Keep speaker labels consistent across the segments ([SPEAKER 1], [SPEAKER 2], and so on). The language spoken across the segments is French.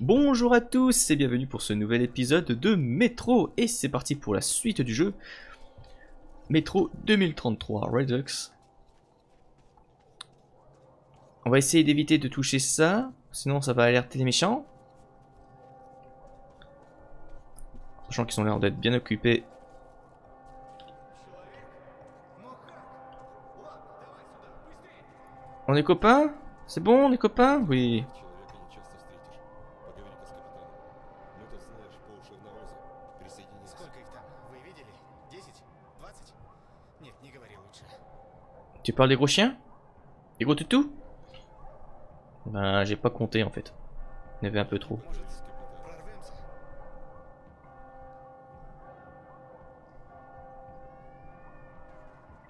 [SPEAKER 1] Bonjour à tous et bienvenue pour ce nouvel épisode de Metro et c'est parti pour la suite du jeu Metro 2033 Redux. On va essayer d'éviter de toucher ça, sinon ça va alerter les méchants. Sachant qu'ils ont l'air d'être bien occupés. On est copains? C'est bon, on est copains? Oui. Tu parles des gros chiens? Des gros toutous? Ben, j'ai pas compté en fait. Il y avait un peu trop.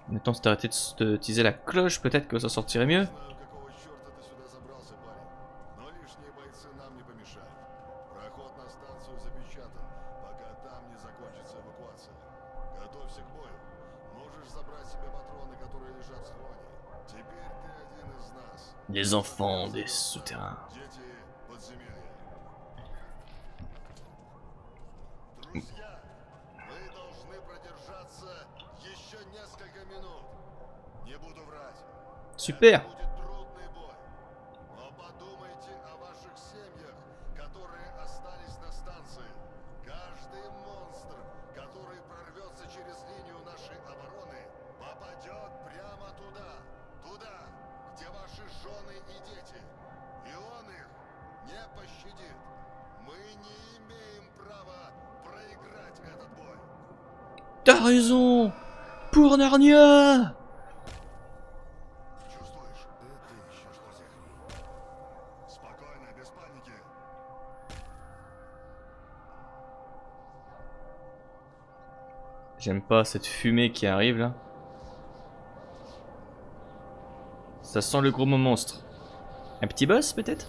[SPEAKER 1] Maintenant, si t'arrêtais de teaser la cloche, peut-être que ça sortirait mieux. Des enfants des souterrains. Super T'as raison Pour Narnia. J'aime pas cette fumée qui arrive là. Ça sent le gros monstre. Un petit boss peut-être?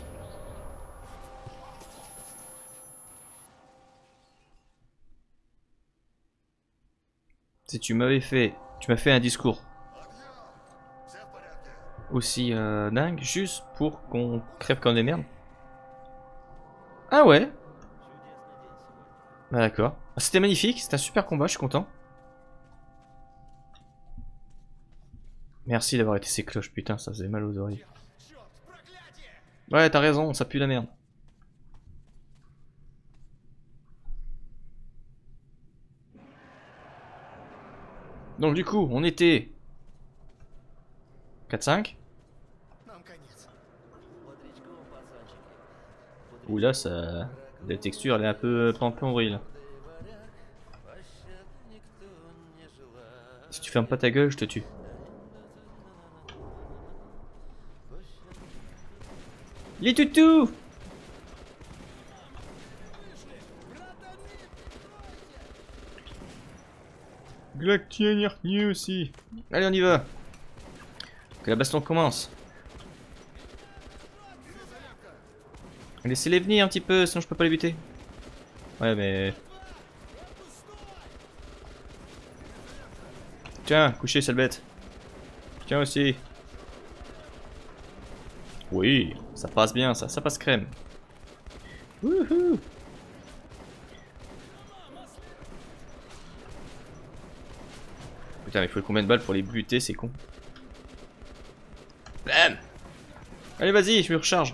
[SPEAKER 1] Si tu m'avais fait, tu m'as fait un discours aussi euh, dingue, juste pour qu'on crève comme des merdes. Ah ouais? Bah d'accord. Ah, c'était magnifique, c'était un super combat, je suis content. Merci d'avoir été ces cloches, putain, ça faisait mal aux oreilles. Ouais, t'as raison, ça pue la merde. Donc du coup, on était 4-5 Ouh là, ça... La texture, elle est un peu plomberie là. Si tu fermes pas ta gueule, je te tue. Les toutous Glactien aussi. Allez, on y va. Que la baston commence. Laissez-les venir un petit peu, sinon je peux pas les buter. Ouais, mais... Tiens, couchez, sale bête. Tiens aussi. Oui, ça passe bien, ça, ça passe crème. Wouhou Putain, il faut combien de balles pour les buter, c'est con. Bam Allez, vas-y, je me recharge.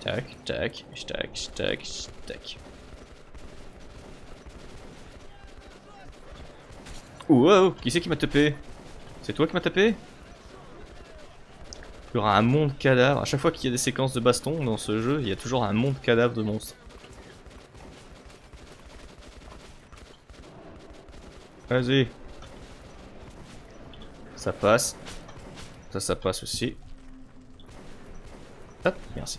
[SPEAKER 1] Tac, tac, tac, tac, tac. Wow, qui c'est qui m'a tapé C'est toi qui m'a tapé y un monde cadavre. À chaque fois qu'il y a des séquences de baston dans ce jeu, il y a toujours un monde cadavre de monstres. Vas-y. Ça passe. Ça, ça passe aussi. Hop, merci.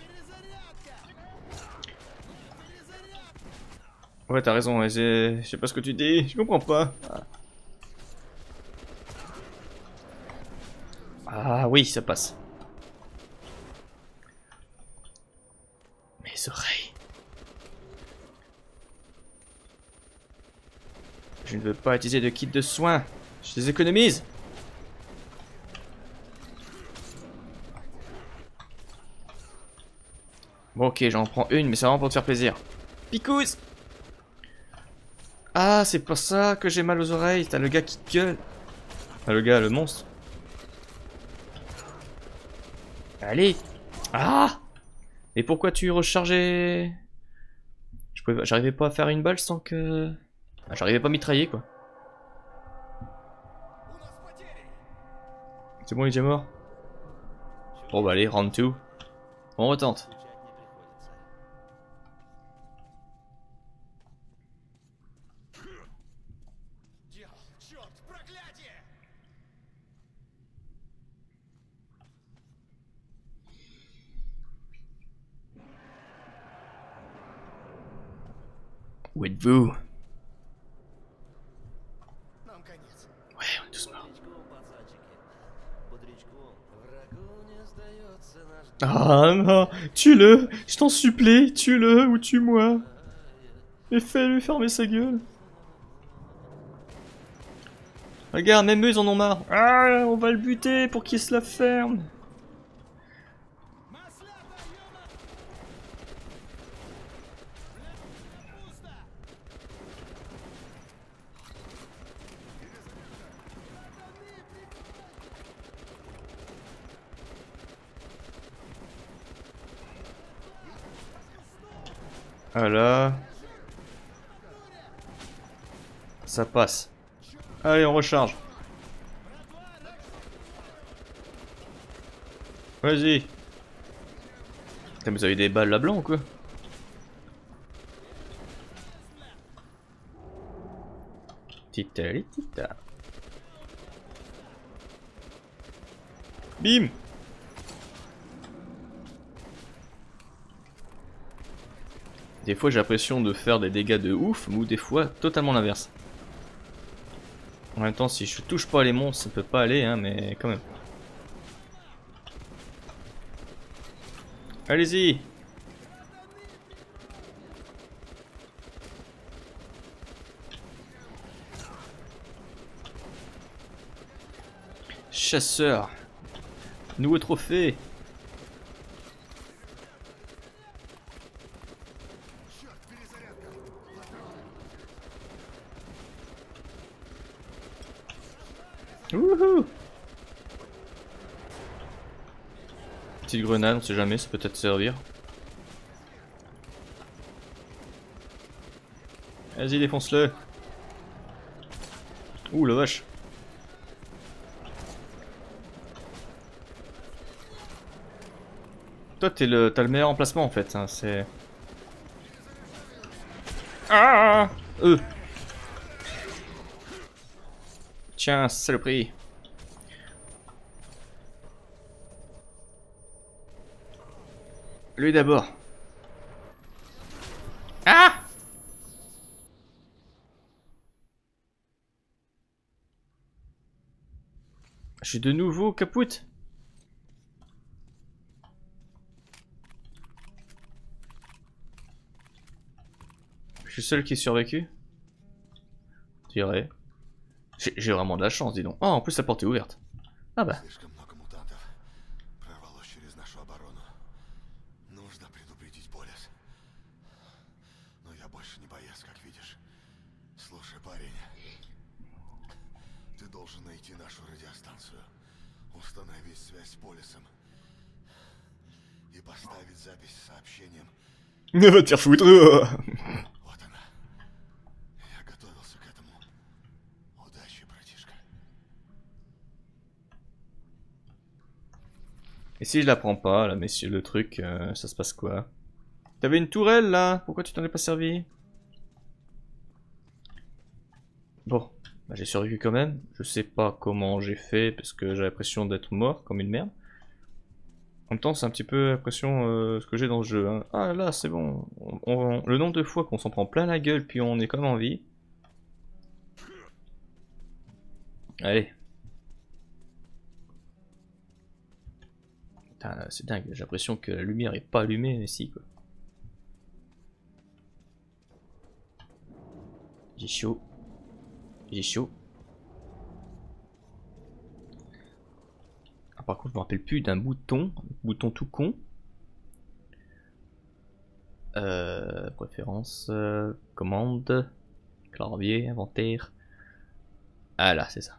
[SPEAKER 1] Ouais, t'as raison, je sais pas ce que tu dis, je comprends pas. Ah oui, ça passe. Mes oreilles. Je ne veux pas utiliser de kit de soins. Je les économise. Bon ok, j'en prends une, mais c'est vraiment pour te faire plaisir. Picouze Ah, c'est pour ça que j'ai mal aux oreilles. T'as le gars qui gueule. Enfin, le gars, le monstre. Allez Ah Et pourquoi tu rechargeais? J'arrivais pas à faire une balle sans que... Ah, J'arrivais pas à mitrailler, quoi. C'est bon, il est déjà mort Bon bah allez, round 2. On retente. Où êtes-vous? Tue-le, je t'en supplie, tue-le ou tue-moi. Et fais-lui fermer sa gueule. Regarde, même eux ils en ont marre. Ah, on va le buter pour qu'il se la ferme. Voilà. Ça passe. Allez, on recharge. Vas-y. Putain, Vous avez des balles là blanc ou quoi Tita tita. Bim Des fois j'ai l'impression de faire des dégâts de ouf, ou des fois totalement l'inverse. En même temps, si je touche pas les monstres, ça peut pas aller, hein, mais quand même. Allez-y Chasseur Nouveau trophée Wouhou Petite on sait jamais, ça peut peut-être servir. Vas-y, défonce-le. Ouh, la vache. Toi, t'es le, t'as le meilleur emplacement en fait. Hein, c'est. Ah Euh. Tiens, saloperie. Lui d'abord. Ah Je suis de nouveau capoute. Je suis seul qui ai survécu dirais. J'ai j'ai vraiment de la chance, dis donc. Oh, en plus la porte est ouverte. Ah bah.
[SPEAKER 2] должен найти нашу радиостанцию, установить связь с Полисом и поставить запись с сообщением.
[SPEAKER 1] Va te faire foutre
[SPEAKER 2] Вот она. Я готовился к этому. Удачи, братишка.
[SPEAKER 1] Et si je la prends pas, là, messieurs, le truc, euh, ça se passe quoi T'avais une tourelle, là Pourquoi tu t'en es pas servi Bon, bah, j'ai survécu quand même. Je sais pas comment j'ai fait, parce que j'ai l'impression d'être mort comme une merde. En même temps, c'est un petit peu l'impression euh, ce que j'ai dans ce jeu. hein. Ah là, c'est bon. On- on- le nombre de fois qu'on s'en prend plein la gueule, puis on est comme en vie. Allez. Putain, c'est dingue, j'ai l'impression que la lumière est pas allumée ici quoi. J'ai chaud. J'ai chaud. Ah, par contre, je me rappelle plus d'un bouton, bouton tout con. Euh, préférence, euh, commande, clavier, inventaire. Ah là, c'est ça.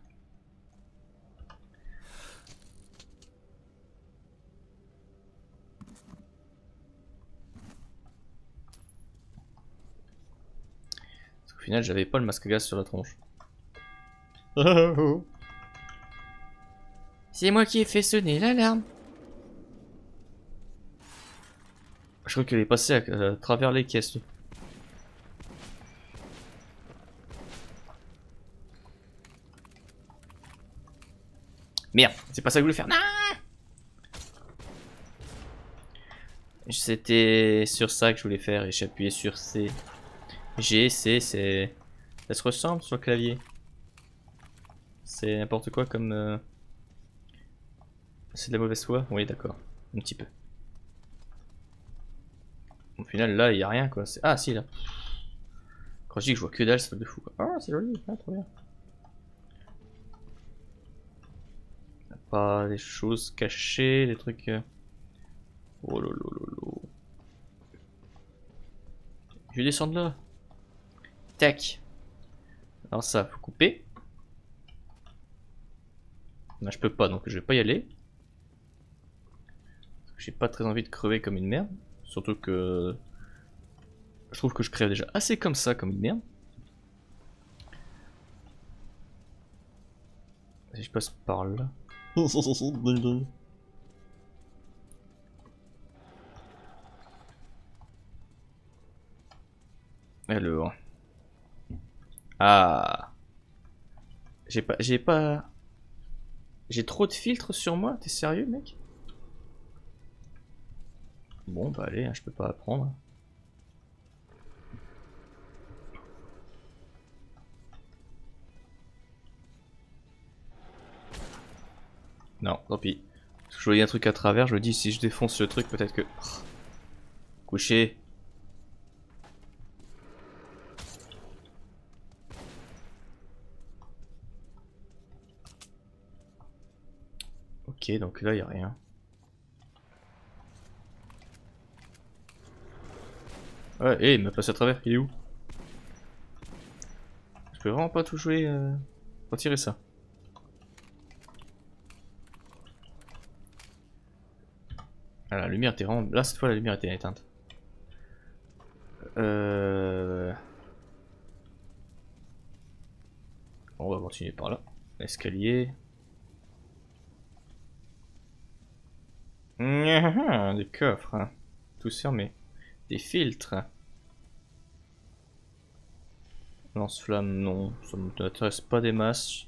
[SPEAKER 1] Parce qu'au final, j'avais pas le masque gaz sur la tronche. C'est moi qui ai fait sonner l'alarme. Je crois qu'elle est passée à, à travers les caisses. Merde, c'est pas ça que je voulais faire. C'était sur ça que je voulais faire et j'ai appuyé sur C. G, C, c'est... Ça se ressemble sur le clavier. C'est n'importe quoi comme... euh, C'est de la mauvaise foi? Oui, d'accord. Un petit peu. Au final, là, il y a rien, quoi. Ah, si, là. Quand je dis que je vois que dalle, c'est truc de fou, quoi. Ah, c'est joli. Ah, trop bien. Y Pas des choses cachées, des trucs... euh, Oh lolo. Je vais descendre là. Tac. Alors ça, faut couper. Là, je peux pas, donc je vais pas y aller. J'ai pas très envie de crever comme une merde. Surtout que... Je trouve que je crève déjà assez comme ça, comme une merde. Si je passe par là... Alors... Ah... J'ai pas... J'ai pas... J'ai trop de filtres sur moi T'es sérieux, mec? Bon, bah allez, hein, je peux pas apprendre. Non, tant pis. Je voyais un truc à travers, je me dis si je défonce le truc, peut-être que... Couché. Donc là, il a rien. Ouais, et il m'a passé à travers, il est où? Je peux vraiment pas tout jouer, euh... retirer ça. Ah, la lumière était vraiment... Là, cette fois, la lumière était éteinte. Euh... On va continuer par là. Escalier. Mmh, des coffres. hein. Tout fermé. Des filtres. Lance-flamme, non. Ça ne m'intéresse pas des masses.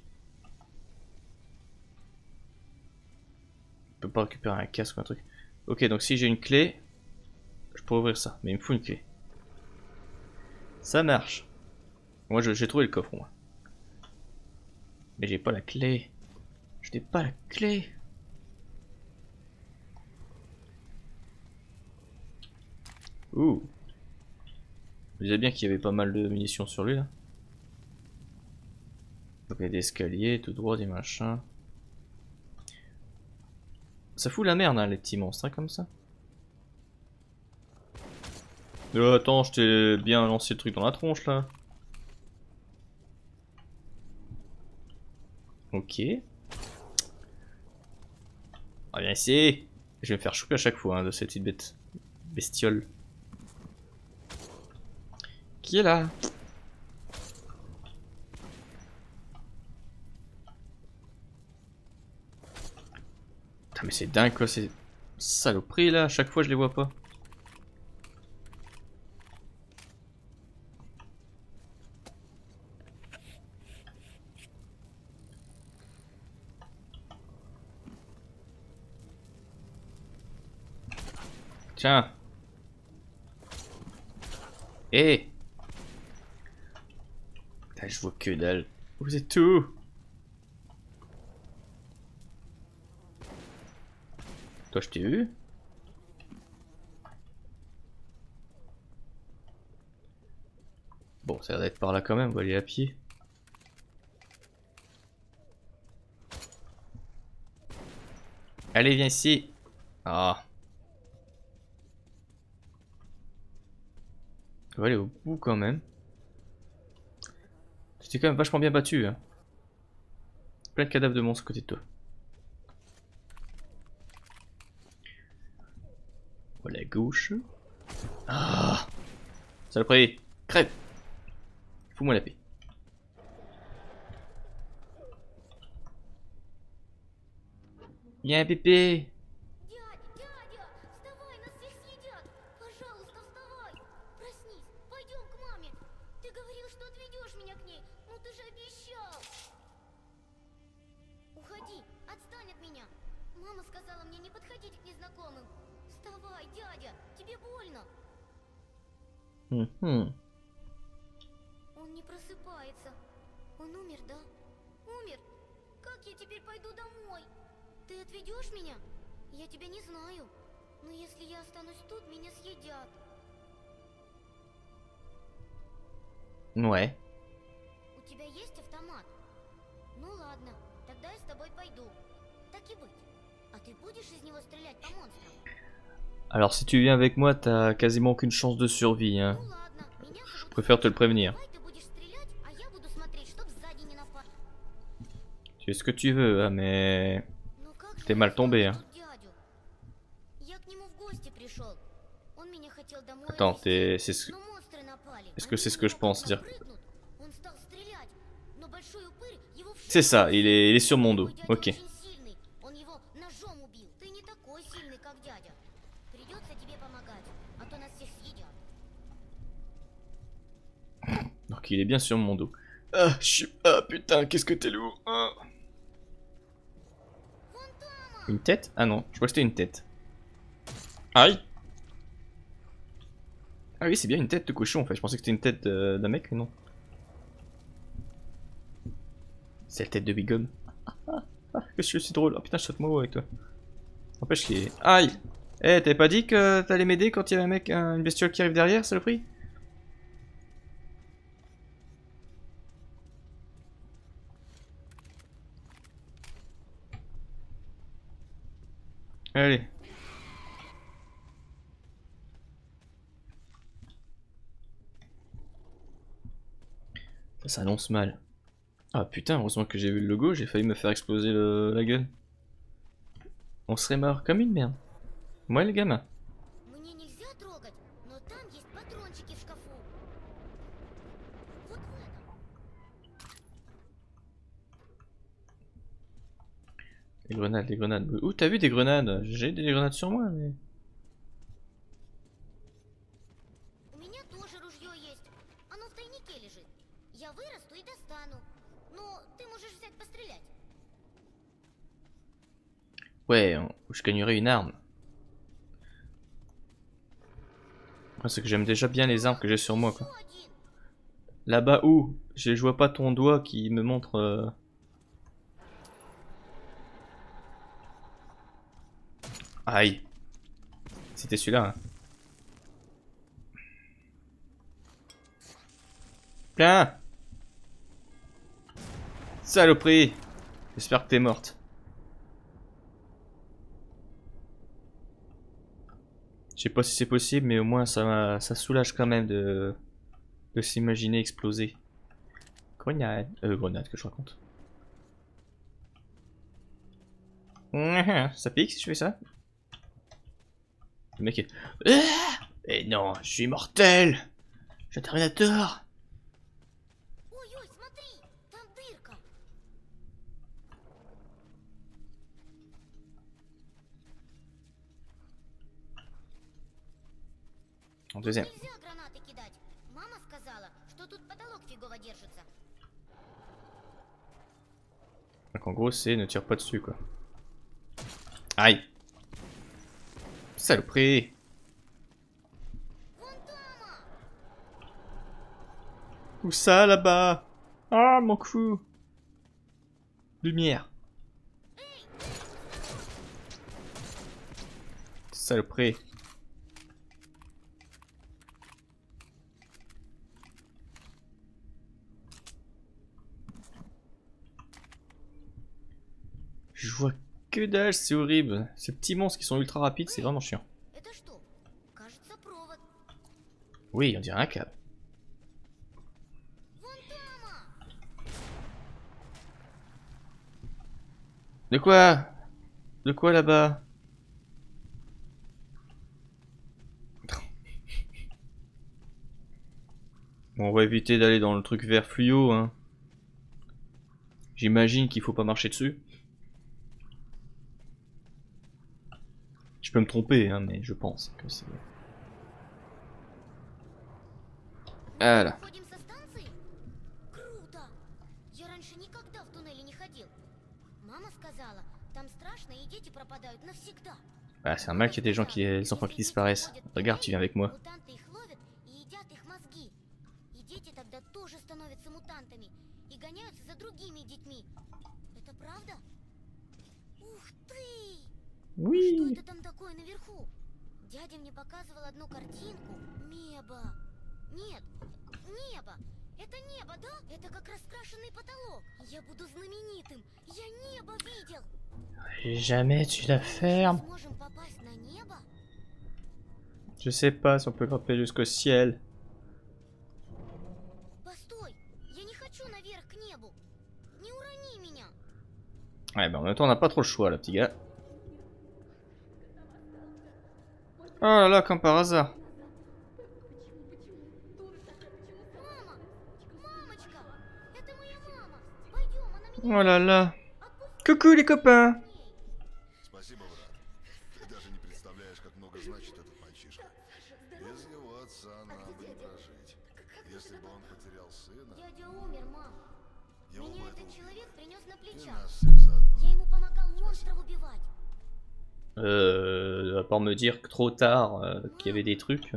[SPEAKER 1] Je peux pas récupérer un casque ou un truc. Ok, donc si j'ai une clé, je peux ouvrir ça. Mais il me faut une clé. Ça marche. Moi, j'ai trouvé le coffre, moi. Mais j'ai pas la clé. Je n'ai pas la clé. Ouh. Je disais bien qu'il y avait pas mal de munitions sur lui là. Donc il y a des escaliers, tout droit, des machins. Ça fout la merde hein, les petits monstres hein, comme ça. Euh, attends, je t'ai bien lancé le truc dans la tronche là. Ok. Ah bien ici. Je vais me faire choper à chaque fois hein, de cette petite bête. Bestiole. Qui là Putain mais c'est dingue quoi, ces là, à chaque fois je les vois pas. Tiens. Eh Putain, je vois que dalle. Vous êtes où Toi, je t'ai vu Bon, ça a l'air d'être par là quand même, on va aller à pied. Allez, viens ici. Ah. On va aller au bout quand même. T'es quand même vachement bien battu. Hein. Plein de cadavres de monstres à côté de toi. Voilà à gauche. Ah Saloperie Crève Fous-moi la paix. Viens pépé
[SPEAKER 3] ну ты же обещал! Уходи, отстань от меня! Мама сказала мне не подходить к незнакомым! Вставай, дядя, тебе больно! Он не просыпается. Он умер, да? Умер? Как я теперь пойду домой? Ты отведешь меня? Я тебя не знаю. Но если я останусь тут, меня съедят.
[SPEAKER 1] Ouais.
[SPEAKER 3] У тебя есть автомат? Ну ладно, тогда я с тобой пойду. Так и быть. А ты будешь из него стрелять по монстрам?
[SPEAKER 1] Alors si tu viens avec moi, t'as quasiment aucune chance de survie. Hein.
[SPEAKER 3] Ну ладно, меня
[SPEAKER 1] Je
[SPEAKER 3] зовут
[SPEAKER 1] préfère te le
[SPEAKER 3] Фрэнк.
[SPEAKER 1] prévenir.
[SPEAKER 3] Давай ты будешь стрелять, а я буду смотреть, чтоб сзади не напали.
[SPEAKER 1] Tu fais ce que tu veux, hein, mais...
[SPEAKER 3] Ну как же
[SPEAKER 1] Ты
[SPEAKER 3] я
[SPEAKER 1] mal
[SPEAKER 3] оставлю
[SPEAKER 1] tombé, hein.
[SPEAKER 3] тут дядю? Я к нему в гости пришел. Он меня хотел домой
[SPEAKER 1] Attends,
[SPEAKER 3] отвезти,
[SPEAKER 1] t'es... c'est ce-
[SPEAKER 3] но монстры напали.
[SPEAKER 1] Est-ce
[SPEAKER 3] Они
[SPEAKER 1] que c'est
[SPEAKER 3] на
[SPEAKER 1] ce que je
[SPEAKER 3] него
[SPEAKER 1] pense
[SPEAKER 3] как
[SPEAKER 1] dire C'est ça, il est, sur mon dos. Ok. Donc il est bien sur mon dos. Ah, je suis... Ah putain, qu'est-ce que t'es lourd. Hein. Une tête? Ah non, je crois que c'était une tête. Aïe Ah oui, c'est bien une tête de cochon en fait. Je pensais que c'était une tête d'un mec, mais non C'est la tête de Bigum. Qu'est-ce que je suis drôle. Oh putain, je saute moi avec toi. N'empêche qu'il est... Aïe Eh, t'avais pas dit que t'allais m'aider quand il y avait un mec, un- une bestiole qui arrive derrière, saloperie? Allez. Ça s'annonce mal. Ah putain, heureusement que j'ai vu le logo, j'ai failli me faire exploser le... la gueule. On serait mort comme une merde. Moi le gamin. Les grenades, les grenades. Où t'as vu des grenades? J'ai des grenades sur moi, mais... Ouais, je gagnerais une arme. Parce que j'aime déjà bien les armes que j'ai sur moi. Là-bas où? Je vois pas ton doigt qui me montre... Euh, Aïe. C'était celui-là. Hein. Plein Saloperie J'espère que t'es morte. Je sais pas si c'est possible, mais au moins ça, ça soulage quand même de, de s'imaginer exploser. Grenade. Euh, grenade que je raconte. Ça pique si je fais ça? Le mec est... Ah Et non, je suis mortel Je suis un Terminator En deuxième.
[SPEAKER 3] Нельзя гранаты кидать. Мама сказала, что тут потолок фигово держится.
[SPEAKER 1] Donc en gros c'est ne tire pas dessus quoi. Aïe Saloperie
[SPEAKER 3] Вон там!
[SPEAKER 1] Où ça là-bas Ah mon cou Lumière Saloperie je vois que dalle, c'est horrible. Ces petits monstres qui sont ultra rapides, c'est vraiment chiant. Oui, on dirait un câble. De quoi? De quoi là-bas? Bon, on va éviter d'aller dans le truc vert fluo. Hein. J'imagine qu'il faut pas marcher dessus. peux me tromper, hein, mais je pense que c'est... Voilà.
[SPEAKER 3] Уходим со станции? Круто! Я раньше никогда в туннеле не ходил. Мама сказала, там страшно и дети пропадают навсегда.
[SPEAKER 1] Bah, c'est normal qu'il y ait des gens qui... les enfants qui disparaissent. Regarde, tu viens avec moi.
[SPEAKER 3] Мутанты их ловят и едят их мозги. И дети тогда тоже становятся мутантами и гоняются за другими детьми. Это правда? Ух ты! Что
[SPEAKER 1] Oui
[SPEAKER 3] это там такое наверху? Дядя мне показывал одну картинку. Небо. Нет, небо. Это небо, да? Это как раскрашенный потолок. Я буду знаменитым. Я небо видел.
[SPEAKER 1] Jamais tu la fermes.
[SPEAKER 3] Сможем попасть на небо?
[SPEAKER 1] Je sais pas si on peut grimper jusqu'au ciel.
[SPEAKER 3] Постой, я не хочу наверх к небу. Не урони меня.
[SPEAKER 1] Ouais, bah en même temps, on n'a pas trop le choix, là, petit gars. Oh là là, comme par hasard.
[SPEAKER 3] Мама, мамочка, это моя мама. Пойдем, она меня
[SPEAKER 1] Oh là là. Coucou les copains
[SPEAKER 2] Спасибо, брат. Ты даже не представляешь, как много значит этот мальчишка. Без его отца нам бы не прожить. Если бы он потерял сына,
[SPEAKER 3] Дядя умер, мам. Меня этот человек принес на плечах. Я ему помогал монстров убивать.
[SPEAKER 1] Euh, à part me dire que trop tard euh, qu'il y avait des trucs.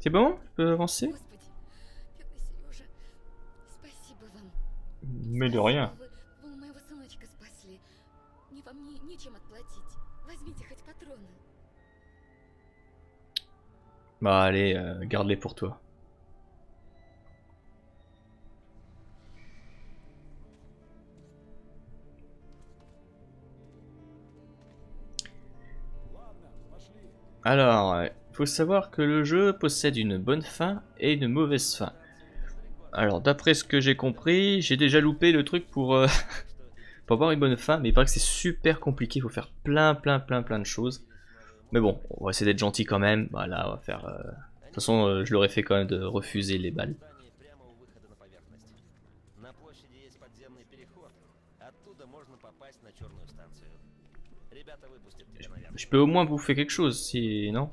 [SPEAKER 1] C'est bon? Je peux avancer? Mais de rien. Bah allez, euh, garde-les pour toi. Alors, il faut savoir que le jeu possède une bonne fin et une mauvaise fin. Alors, d'après ce que j'ai compris, j'ai déjà loupé le truc pour, euh, pour avoir une bonne fin, mais il paraît que c'est super compliqué, il faut faire plein, plein, plein, plein de choses. Mais bon, on va essayer d'être gentil quand même. Voilà, on va faire. euh, De toute façon, euh, je leur ai fait quand même de refuser les balles. Je, peux au moins bouffer quelque chose si. Non?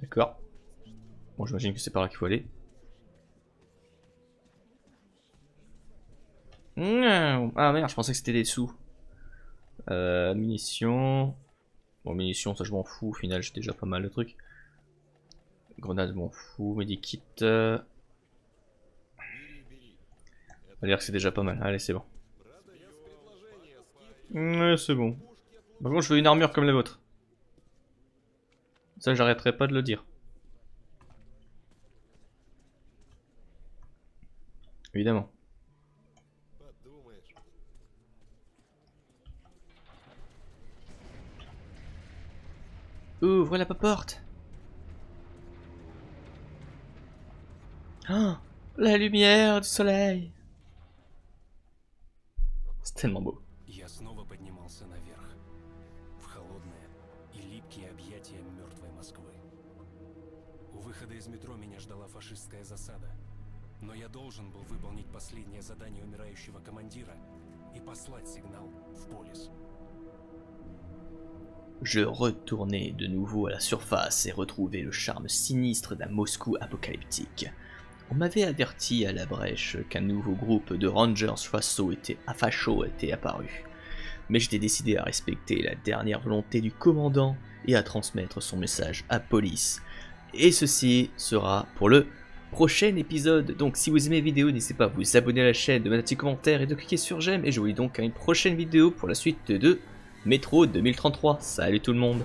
[SPEAKER 1] D'accord. Bon, j'imagine que c'est par là qu'il faut aller. Hmm, ah merde, je pensais que c'était des sous. Euh, munitions. Bon, munitions, ça je m'en fous. Au final, j'ai déjà pas mal de trucs. Grenades, je m'en fous. Medikit. Euh, va dire que c'est déjà pas mal. Allez, c'est bon. C'est bon. Par contre, je veux une armure comme la vôtre. Ça, j'arrêterai pas de le dire. Évidemment. Ouvre la porte. Oh, la lumière du soleil. C'est tellement beau.
[SPEAKER 4] Я снова поднимался наверх, в холодные и липкие объятия мертвой Москвы. У выхода из метро меня ждала фашистская засада, но я должен был выполнить последнее задание умирающего командира и послать сигнал в полис.
[SPEAKER 1] Je retournai de nouveau à la surface et retrouvai le charme sinistre d'un Moscou apocalyptique. On m'avait averti à la brèche qu'un nouveau groupe de Rangers facho était, à facho était apparu. Mais j'étais décidé à respecter la dernière volonté du commandant et à transmettre son message à police. Et ceci sera pour le prochain épisode. Donc si vous aimez la vidéo, n'hésitez pas à vous abonner à la chaîne, de mettre un petit commentaire et de cliquer sur j'aime. Et je vous dis donc à une prochaine vidéo pour la suite de Métro 2033. Salut tout le monde